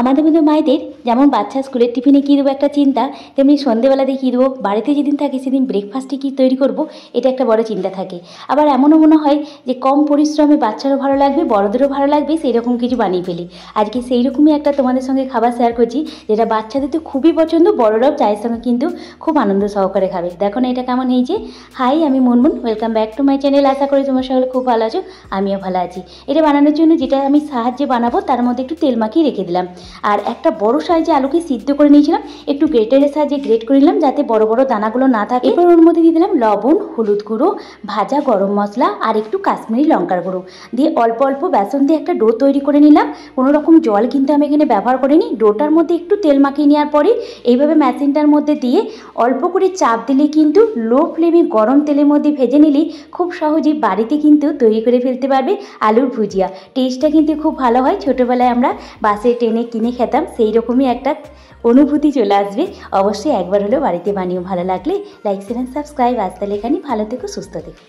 আমাদের মধ্যে মায়েদের যেমন বাচ্চা স্কুলের টিফিনে কী দেবো একটা চিন্তা, তেমনি সন্ধেবেলাতে কী দেবো, বাড়িতে যেদিন থাকে সেদিন ব্রেকফাস্টে কী তৈরি করব, এটা একটা বড় চিন্তা থাকে। আবার এমনও মনে হয় যে কম পরিশ্রমে বাচ্চারও ভালো লাগবে, বড়দেরও ভালো লাগবে সেই রকম কিছু বানিয়ে ফেলি। আজকে সেই রকমই একটা তোমাদের সঙ্গে খাবার শেয়ার করছি, যেটা বাচ্চাদের তো খুবই পছন্দ, বড়রাও চায়ের সঙ্গে কিন্তু খুব আনন্দ সহকারে খাবে। দেখো না এটা কেমন হয়েছে। হাই আমি Monmun welcome back to my channel আশা করি তোমার সকলে খুব ভালো আছো, আমিও ভালো আছি। এটা বানানোর জন্য যেটা আমি সাহায্যে বানাবো, তার মধ্যে একটু তেল মাখিয়ে রেখে দিলাম। আর একটা বড় সাইজে আলুকে সিদ্ধ করে নিয়েছিলাম, একটু গ্রেটারের সাহায্যে গ্রেট করে নিলাম যাতে বড় বড় দানাগুলো না থাকে। এরপর ওর মধ্যে দিয়ে দিলাম লবণ, হলুদ গুঁড়ো, ভাজা গরম মশলা আর একটু কাশ্মীরি লঙ্কার গুঁড়ো। দিয়ে অল্প অল্প বেসন দিয়ে একটা ডো তৈরি করে নিলাম। কোনো রকম জল কিন্তু আমি এখানে ব্যবহার করিনি। ডোটার মধ্যে একটু তেল মাখিয়ে নেওয়ার পরে এইভাবে মেশিনটার মধ্যে দিয়ে অল্প করে চাপ দিলে কিন্তু লো ফ্লেমে গরম তেলের মধ্যে ভেজে নিলে খুব সহজেই বাড়িতে কিন্তু তৈরি করে ফেলতে পারবে আলুর ভুজিয়া। টেস্টটা কিন্তু খুব ভালো হয়। ছোটোবেলায় আমরা বাসে, ট্রেনে কিনে খেতাম সেই রকমই একটা অনুভূতি চলে আসবে। অবশ্যই একবার হলেও বাড়িতে বানিয়েও ভালো লাগলে লাইক শেয়ার সাবস্ক্রাইব আজ তাহলে এখানে ভালো থেকো, সুস্থ থেকো।